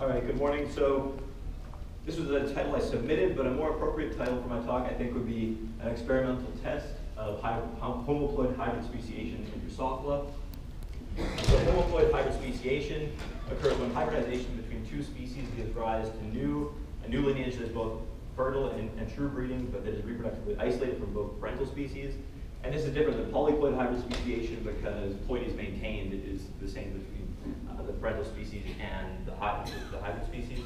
All right, good morning. So this was the title I submitted, but a more appropriate title for my talk, I think, would be an experimental test of homoploid hybrid speciation in Drosophila. So homoploid hybrid speciation occurs when hybridization between two species gives rise to new, a new lineage that is both fertile and, and true breeding, but that is reproductively isolated from both parental species. And this is different than polyploid hybrid speciation because ploidy is maintained is the same between uh, the parental species and the hybrid, the hybrid species.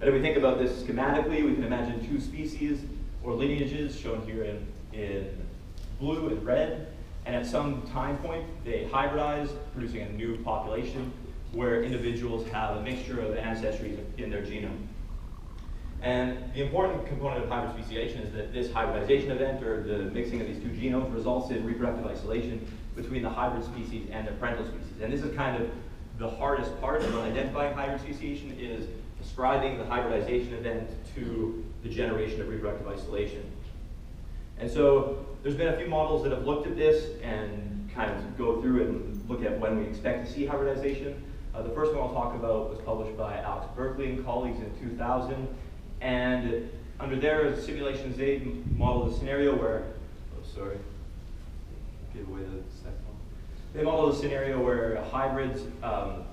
And if we think about this schematically, we can imagine two species or lineages shown here in, in blue and red. And at some time point, they hybridize, producing a new population where individuals have a mixture of ancestries in their genome. And the important component of hybrid speciation is that this hybridization event, or the mixing of these two genomes, results in reproductive isolation between the hybrid species and their parental species. And this is kind of the hardest part of identifying hybrid speciation is describing the hybridization event to the generation of reproductive isolation. And so there's been a few models that have looked at this and kind of go through and look at when we expect to see hybridization. Uh, the first one I'll talk about was published by Alex Buerkle and colleagues in 2000. And under their simulations, they modeled a scenario where, oh, sorry, give away the second. They modeled a scenario where hybrids um,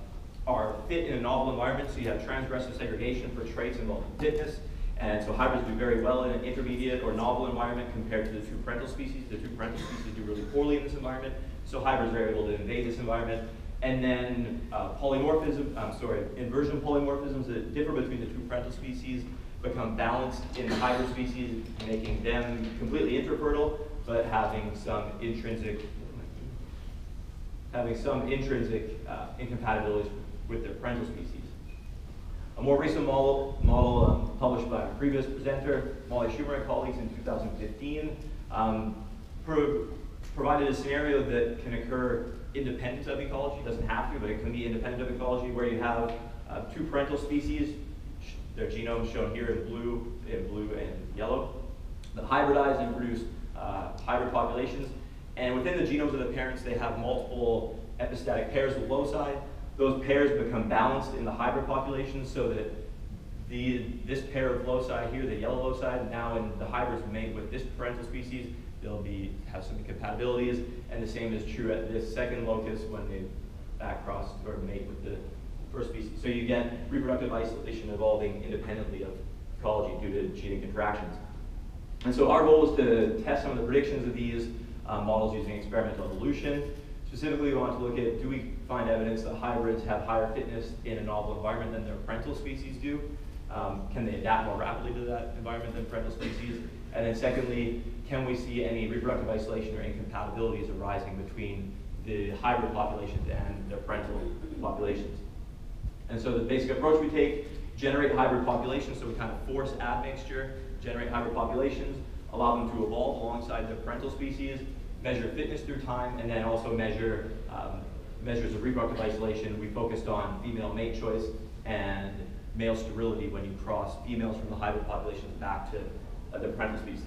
are fit in a novel environment, so you have transgressive segregation for traits involved in fitness. And so hybrids do very well in an intermediate or novel environment compared to the two parental species. The two parental species do really poorly in this environment, so hybrids are able to invade this environment. And then uh, polymorphism, I'm sorry, inversion polymorphisms that differ between the two parental species become balanced in hybrid species, making them completely intrafertile, but having some intrinsic having some intrinsic uh, incompatibilities with their parental species. A more recent model, model um, published by a previous presenter, Molly Schumer and colleagues in 2015, um, pro provided a scenario that can occur independent of ecology. It doesn't have to, but it can be independent of ecology, where you have uh, two parental species, their genomes shown here in blue, in blue and yellow, that hybridize and produce uh, hybrid populations. And within the genomes of the parents, they have multiple epistatic pairs of loci. Those pairs become balanced in the hybrid population so that the, this pair of loci here, the yellow loci, now in the hybrids mate with this parental species, they'll be have some incompatibilities, and the same is true at this second locus when they back cross or mate with the first species. So you get reproductive isolation evolving independently of ecology due to genetic interactions. And so our goal is to test some of the predictions of these uh, models using experimental evolution. Specifically, we want to look at do we find evidence that hybrids have higher fitness in a novel environment than their parental species do? Um, can they adapt more rapidly to that environment than parental species? And then secondly, can we see any reproductive isolation or incompatibilities arising between the hybrid populations and their parental populations? And so the basic approach we take, generate hybrid populations, so we kind of force admixture, generate hybrid populations, allow them to evolve alongside their parental species, measure fitness through time, and then also measure um, measures of reproductive isolation. We focused on female mate choice and male sterility when you cross females from the hybrid populations back to uh, the parental species.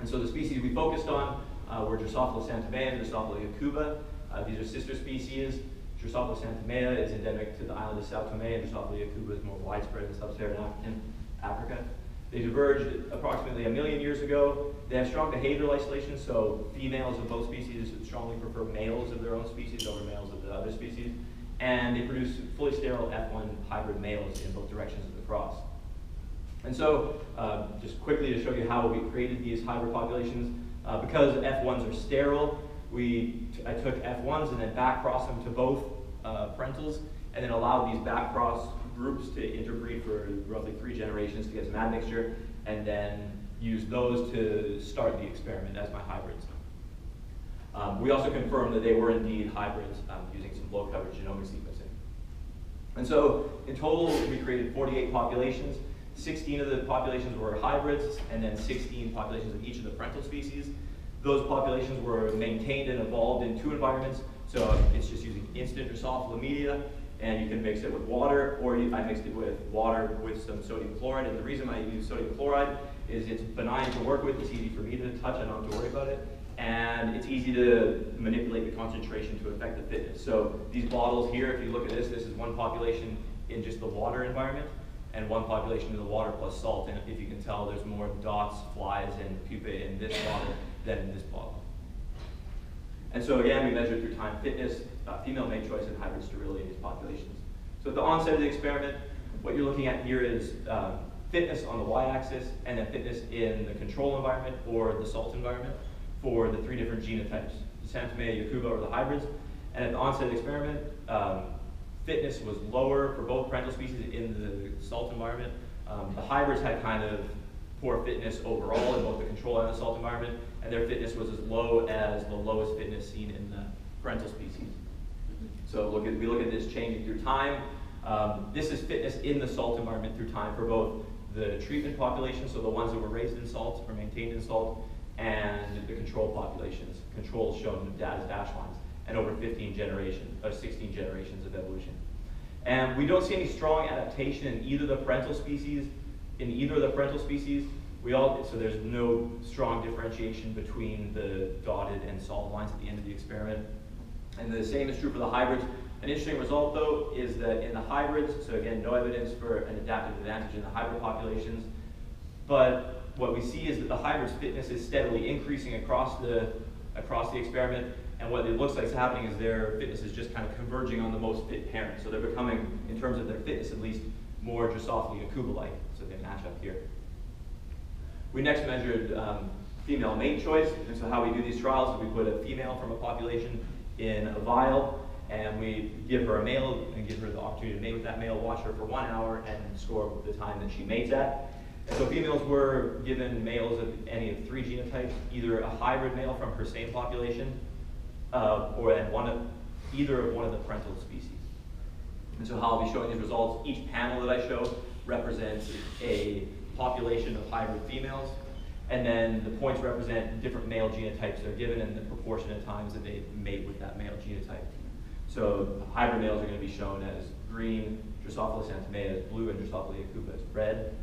And so the species we focused on uh, were Drosophila santomea and Drosophila yakuba. Uh, these are sister species. Drosophila santomea is endemic to the island of Sao Tome, and Drosophila yakuba is more widespread in sub-Saharan African Africa. They diverged approximately a million years ago. They have strong behavioral isolation, so females of both species strongly prefer males of their own species over males of the other species. And they produce fully sterile F1 hybrid males in both directions of the cross. And so, uh, just quickly to show you how we created these hybrid populations, uh, because F1s are sterile, we I took F1s and then back cross them to both uh, parentals, and then allowed these back cross groups to interbreed for roughly three generations to get some admixture, and then use those to start the experiment as my hybrids. Um, we also confirmed that they were indeed hybrids um, using some low coverage genomic sequencing. And so in total, we created 48 populations. 16 of the populations were hybrids, and then 16 populations of each of the parental species. Those populations were maintained and evolved in two environments. So uh, it's just using instant Drosophila media, and you can mix it with water, or you, I mixed it with water with some sodium chloride. And the reason I use sodium chloride is it's benign to work with, it's easy for me to touch, I don't have to worry about it, and it's easy to manipulate the concentration to affect the fitness. So these bottles here, if you look at this, this is one population in just the water environment, and one population in the water plus salt. And if you can tell, there's more dots, flies, and pupae in this bottle than in this. And so again, we measured through time fitness, uh, female mate choice, and hybrid sterility in these populations. So at the onset of the experiment, what you're looking at here is um, fitness on the y-axis, and then fitness in the control environment or the salt environment for the three different genotypes, Maria, Yakuba, or the hybrids. And at the onset of the experiment, um, fitness was lower for both parental species in the salt environment. Um, the hybrids had kind of poor fitness overall in both the control and the salt environment, and their fitness was as low as the lowest fitness seen in the parental species. So look at, we look at this changing through time. Um, this is fitness in the salt environment through time for both the treatment population, so the ones that were raised in salt or maintained in salt, and the control populations, controls shown in data's dash lines, and over 15 generations, or 16 generations of evolution. And we don't see any strong adaptation in either the parental species, in either of the parental species. We all, so there's no strong differentiation between the dotted and solid lines at the end of the experiment. And the same is true for the hybrids. An interesting result, though, is that in the hybrids, so again, no evidence for an adaptive advantage in the hybrid populations, but what we see is that the hybrid's fitness is steadily increasing across the, across the experiment, and what it looks like is happening is their fitness is just kind of converging on the most fit parent. So they're becoming, in terms of their fitness at least, more Drosophila yakuba-like, so they match up here. We next measured um, female mate choice, and so how we do these trials is we put a female from a population in a vial, and we give her a male and give her the opportunity to mate with that male, watch her for one hour, and score the time that she mates at. And so females were given males of any of three genotypes, either a hybrid male from her same population, uh, or one of either of one of the parental species. And so how I'll be showing these results, each panel that I show represents a population of hybrid females, and then the points represent different male genotypes that are given and the proportion of times that they mate with that male genotype. So hybrid males are going to be shown as green, Drosophila santomea as blue, and Drosophila yakuba as red.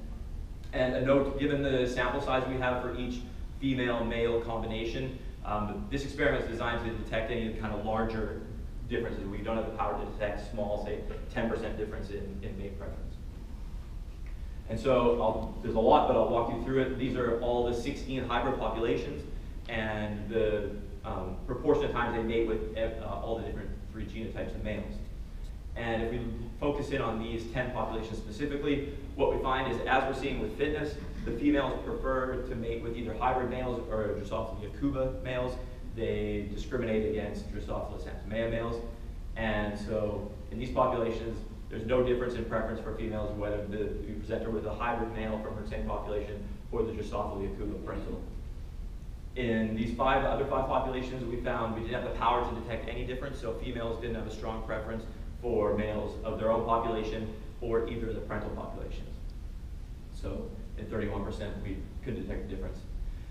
And a note, given the sample size we have for each female-male combination, um, this experiment is designed to detect any kind of larger differences. We don't have the power to detect small, say 10% difference in, in mate preference. And so I'll, there's a lot, but I'll walk you through it. These are all the 16 hybrid populations and the um, proportion of times they mate with uh, all the different three genotypes of males. And if we focus in on these 10 populations specifically, what we find is as we're seeing with fitness, the females prefer to mate with either hybrid males or Drosophila yakuba males. They discriminate against Drosophila santomea males. And so in these populations, there's no difference in preference for females whether the, we present her with a hybrid male from her same population or the Drosophila yakuba parental. In these five other five populations, we found we didn't have the power to detect any difference, so females didn't have a strong preference for males of their own population or either of the parental populations. So in 31%, we couldn't detect a difference.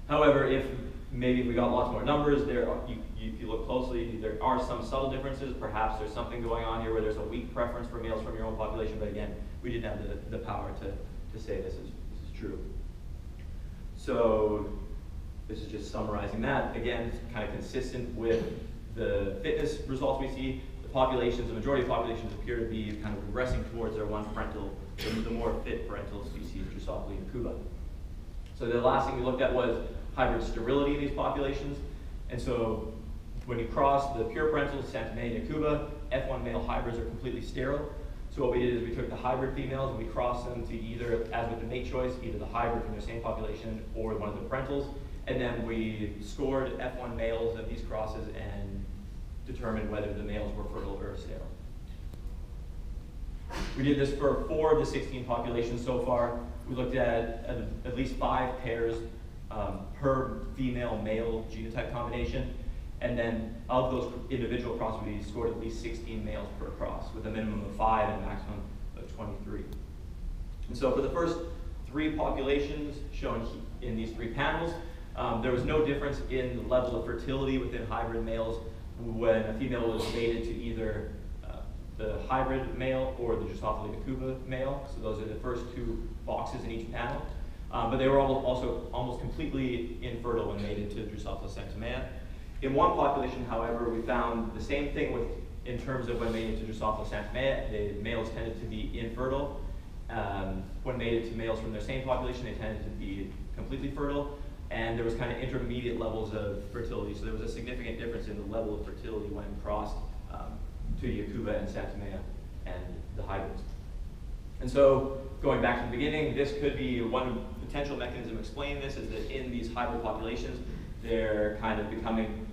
However, if maybe if we got lots more numbers, there are, you, you, if you look closely, there are some subtle differences. Perhaps there's something going on here where there's a weak preference for males from your own population, but again, we didn't have the, the power to, to say this is, this is true. So this is just summarizing that. Again, it's kind of consistent with the fitness results we see. The populations, the majority of populations appear to be kind of regressing towards their one parental, the more fit parental species, Drosophila yakuba. So the last thing we looked at was hybrid sterility in these populations. And so when you cross the pure parentals, Santomea and Yakuba, F1 male hybrids are completely sterile. So what we did is we took the hybrid females and we crossed them to either, as with the mate choice, either the hybrid from the same population or one of the parentals. And then we scored F1 males of these crosses and determined whether the males were fertile or sterile. We did this for four of the 16 populations so far. We looked at, at least five pairs um, per female male genotype combination. And then of those individual crosses, we scored at least 16 males per cross with a minimum of five and a maximum of 23. And so for the first three populations shown in these three panels, um, there was no difference in the level of fertility within hybrid males when a female was mated to either uh, the hybrid male or the Drosophila yakuba male. So those are the first two boxes in each panel. Um, but they were also almost completely infertile when mated to Drosophila santomea. In one population, however, we found the same thing with in terms of when mated to Drosophila santomea, the males tended to be infertile. Um, when mated to males from their same population, they tended to be completely fertile. And there was kind of intermediate levels of fertility. So there was a significant difference in the level of fertility when crossed um, to Yakuba and Santomea and the hybrids. And so, going back to the beginning, this could be one potential mechanism explaining this is that in these hybrid populations, they're kind of becoming,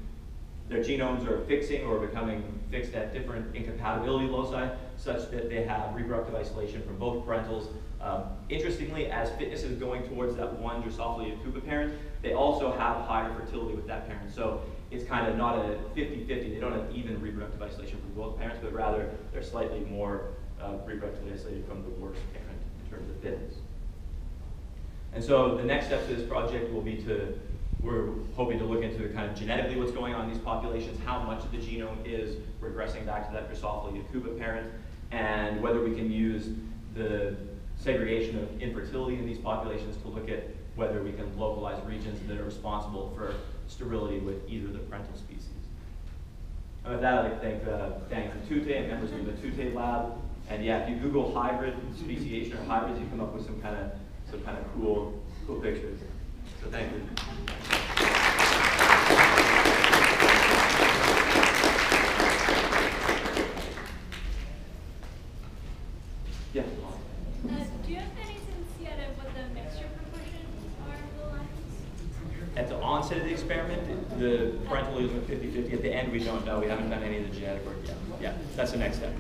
their genomes are fixing or becoming fixed at different incompatibility loci, such that they have reproductive isolation from both parentals. Um, interestingly, as fitness is going towards that one Drosophila yakuba parent, they also have higher fertility with that parent. So it's kind of not a 50-50. They don't have even reproductive isolation from both parents, but rather they're slightly more uh, reproductively isolated from the worst parent in terms of fitness. And so the next steps of this project will be to, we're hoping to look into kind of genetically what's going on in these populations, how much of the genome is regressing back to that Drosophila yakuba parent, and whether we can use the segregation of infertility in these populations to look at whether we can localize regions that are responsible for sterility with either the parental species. And with that, I'd like to thank uh, Daniel Matute and members of the Matute lab. And yeah, if you Google hybrid speciation or hybrids, you come up with some kind of some kind of cool cool pictures. So thank you. Yeah. Uh, do you have any sense yet of what the mixture proportions are of the lines? At the onset of the experiment, the parental is 50-50. At the end, we don't know. We haven't done any of the genetic work yet. Yeah, that's the next step.